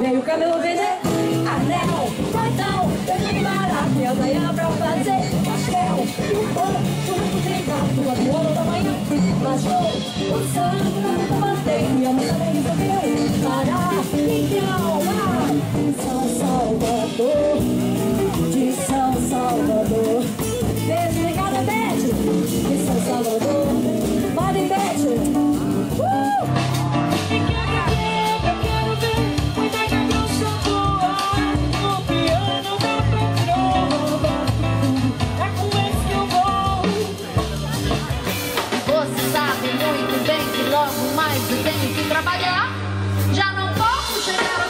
Meu cabelo verde, anel, portão, tem maravilha pra fazer. Passou, passando, batei, minha mãe resolveu parar, então posso mais do que trabalhar. Já não posso chegar